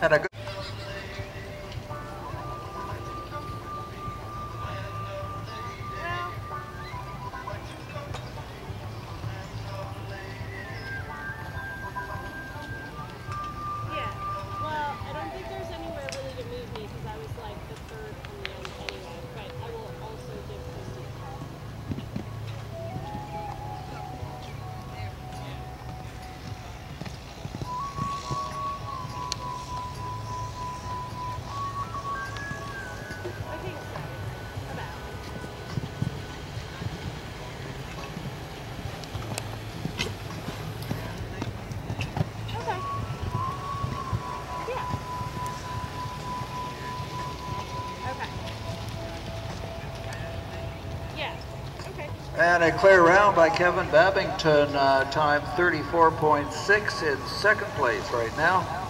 Herhalde. And a clear round by Kevin Babington, uh, time 34.6 in second place right now.